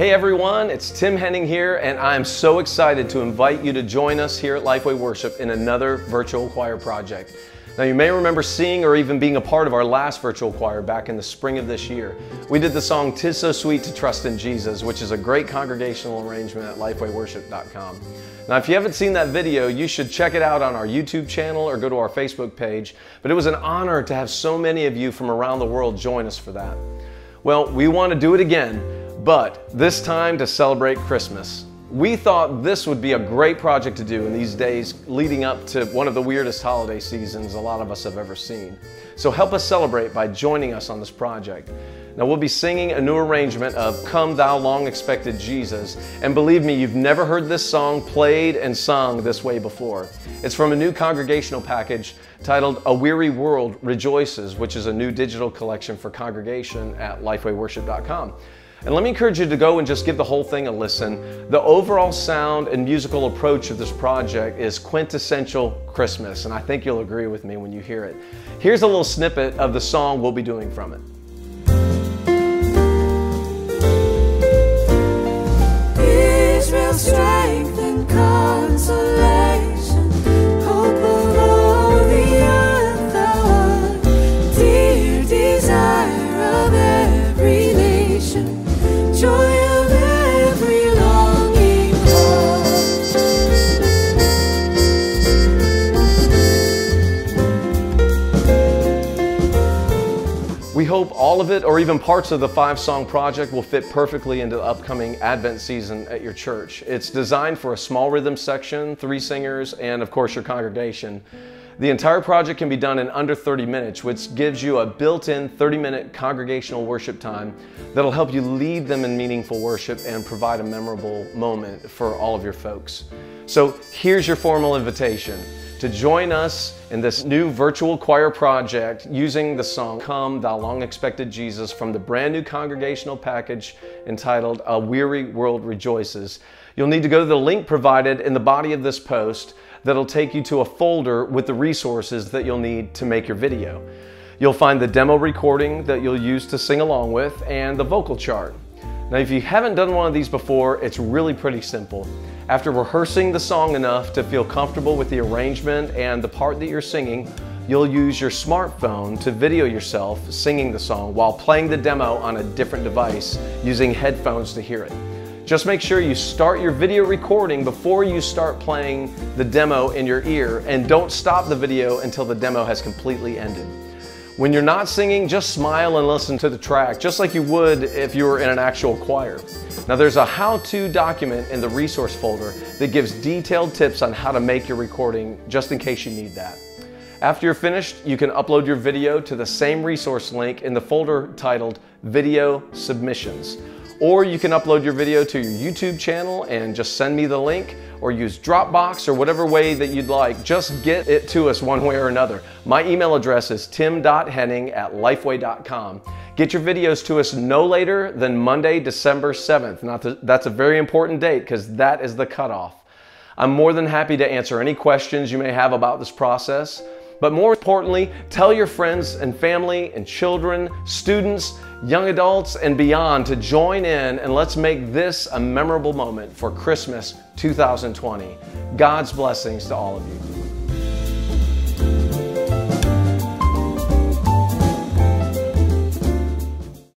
Hey everyone, it's Tim Henning here, and I'm so excited to invite you to join us here at Lifeway Worship in another virtual choir project. Now, you may remember seeing or even being a part of our last virtual choir back in the spring of this year. We did the song Tis So Sweet to Trust in Jesus, which is a great congregational arrangement at lifewayworship.com. Now, if you haven't seen that video, you should check it out on our YouTube channel or go to our Facebook page. But it was an honor to have so many of you from around the world join us for that. Well, we want to do it again but this time to celebrate Christmas. We thought this would be a great project to do in these days leading up to one of the weirdest holiday seasons a lot of us have ever seen. So help us celebrate by joining us on this project. Now we'll be singing a new arrangement of Come Thou Long Expected Jesus. And believe me, you've never heard this song played and sung this way before. It's from a new congregational package titled A Weary World Rejoices, which is a new digital collection for congregation at lifewayworship.com. And let me encourage you to go and just give the whole thing a listen. The overall sound and musical approach of this project is quintessential Christmas, and I think you'll agree with me when you hear it. Here's a little snippet of the song we'll be doing from it. Hope all of it, or even parts of the five song project, will fit perfectly into the upcoming Advent season at your church. It's designed for a small rhythm section, three singers, and of course your congregation. The entire project can be done in under 30 minutes, which gives you a built in 30 minute congregational worship time that'll help you lead them in meaningful worship and provide a memorable moment for all of your folks. So here's your formal invitation to join us in this new virtual choir project using the song Come Thou Long Expected Jesus from the brand new congregational package entitled A Weary World Rejoices. You'll need to go to the link provided in the body of this post that'll take you to a folder with the resources that you'll need to make your video. You'll find the demo recording that you'll use to sing along with and the vocal chart. Now, if you haven't done one of these before, it's really pretty simple. After rehearsing the song enough to feel comfortable with the arrangement and the part that you're singing, you'll use your smartphone to video yourself singing the song while playing the demo on a different device using headphones to hear it. Just make sure you start your video recording before you start playing the demo in your ear and don't stop the video until the demo has completely ended. When you're not singing, just smile and listen to the track, just like you would if you were in an actual choir. Now, there's a how to document in the resource folder that gives detailed tips on how to make your recording, just in case you need that. After you're finished, you can upload your video to the same resource link in the folder titled Video Submissions. Or you can upload your video to your YouTube channel and just send me the link or use Dropbox or whatever way that you'd like. Just get it to us one way or another. My email address is tim.henning at lifeway.com. Get your videos to us no later than Monday, December 7th. Now, that's a very important date because that is the cutoff. I'm more than happy to answer any questions you may have about this process. But more importantly, tell your friends and family and children, students, young adults, and beyond to join in and let's make this a memorable moment for Christmas 2020. God's blessings to all of you.